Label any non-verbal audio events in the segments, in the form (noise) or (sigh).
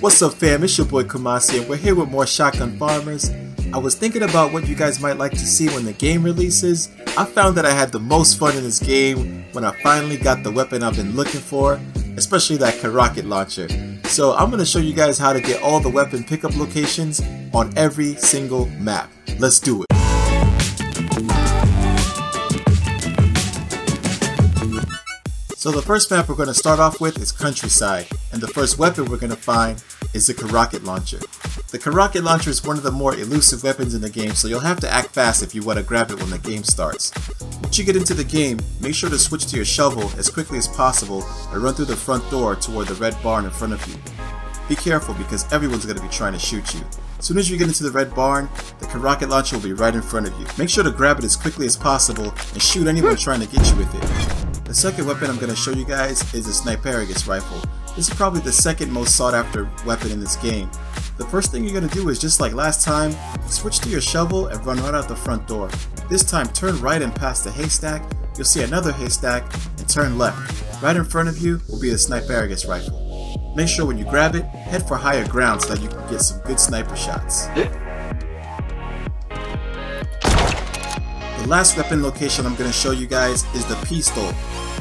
What's up fam, it's your boy Kumasi and we're here with more Shotgun Farmers. I was thinking about what you guys might like to see when the game releases. I found that I had the most fun in this game when I finally got the weapon I've been looking for, especially that rocket launcher. So I'm going to show you guys how to get all the weapon pickup locations on every single map. Let's do it. So the first map we're going to start off with is Countryside, and the first weapon we're going to find is the Rocket Launcher. The Rocket Launcher is one of the more elusive weapons in the game, so you'll have to act fast if you want to grab it when the game starts. Once you get into the game, make sure to switch to your shovel as quickly as possible and run through the front door toward the red barn in front of you. Be careful because everyone's going to be trying to shoot you. As soon as you get into the red barn, the rocket launcher will be right in front of you. Make sure to grab it as quickly as possible and shoot anyone trying to get you with it. The second weapon I'm going to show you guys is the Sniperagus rifle. This is probably the second most sought after weapon in this game. The first thing you're going to do is just like last time, switch to your shovel and run right out the front door. This time turn right and past the haystack, you'll see another haystack, and turn left. Right in front of you will be the Sniperagus rifle. Make sure when you grab it, head for higher ground so that you can get some good sniper shots. The last weapon location I'm going to show you guys is the pistol.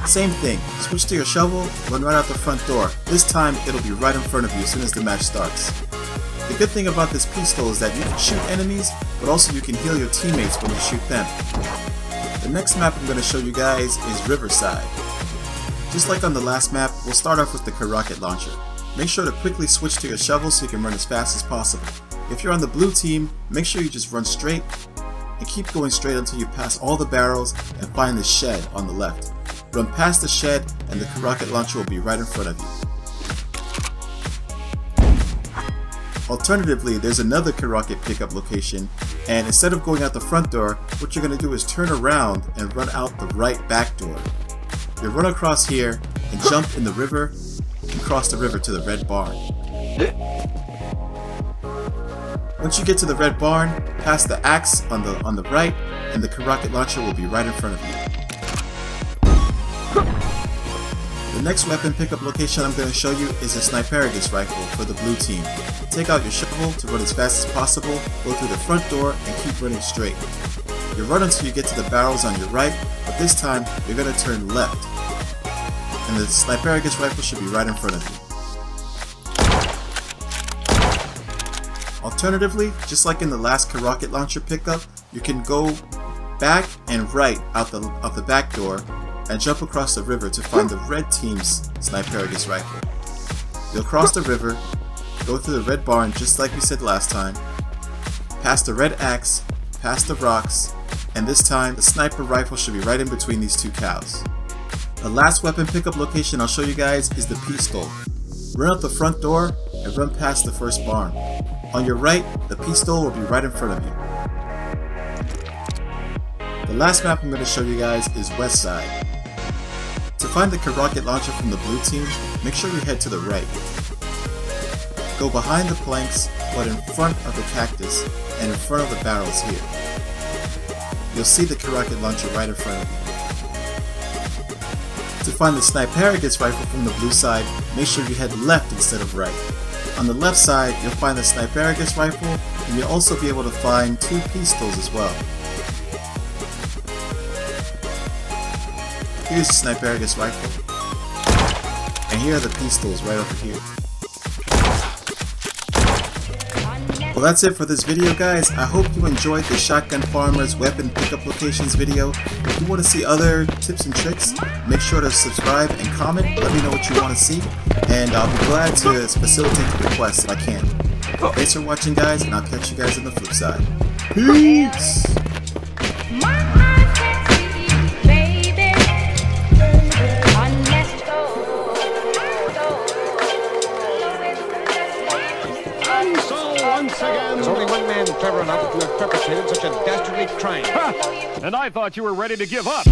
Same thing, switch to your shovel, run right out the front door. This time, it'll be right in front of you as soon as the match starts. The good thing about this pistol is that you can shoot enemies, but also you can heal your teammates when you shoot them. The next map I'm going to show you guys is Riverside. Just like on the last map, we'll start off with the rocket launcher. Make sure to quickly switch to your shovel so you can run as fast as possible. If you're on the blue team, make sure you just run straight and keep going straight until you pass all the barrels and find the shed on the left. Run past the shed and the rocket launcher will be right in front of you. Alternatively, there's another rocket pickup location, and instead of going out the front door, what you're going to do is turn around and run out the right back door. You'll run across here and jump in the river and cross the river to the red barn. Once you get to the red barn, pass the axe on the on the right, and the rocket launcher will be right in front of you. The next weapon pickup location I'm going to show you is a Sniperagus rifle for the blue team. Take out your shovel to run as fast as possible, go through the front door, and keep running straight. You run until you get to the barrels on your right, but this time you're going to turn left. And the Sniperagus rifle should be right in front of you. Alternatively, just like in the last rocket launcher pickup, you can go back and right out the, out the back door and jump across the river to find the red team's Sniperagus rifle. You'll cross the river, go through the red barn just like we said last time, past the red axe, past the rocks, and this time the sniper rifle should be right in between these two cows. The last weapon pickup location I'll show you guys is the pistol. Run out the front door and run past the first barn. On your right, the pistol will be right in front of you. The last map I'm going to show you guys is West Side. To find the rocket launcher from the blue team, make sure you head to the right. Go behind the planks, but in front of the cactus, and in front of the barrels here. You'll see the rocket launcher right in front of you. To find the Sniperagus rifle from the blue side, make sure you head left instead of right. On the left side, you'll find the Sniperagus rifle, and you'll also be able to find two pistols as well. Here's the sniper Sniperagus rifle. And here are the pistols right over here. Well that's it for this video guys. I hope you enjoyed the Shotgun Farmers weapon pickup locations video. If you want to see other tips and tricks, make sure to subscribe and comment. Let me know what you want to see. And I'll be glad to facilitate the requests if I can. Thanks for watching guys and I'll catch you guys on the flip side. Peace! Clever enough to have perpetrated such a dastardly crime. Ha! (laughs) And I thought you were ready to give up.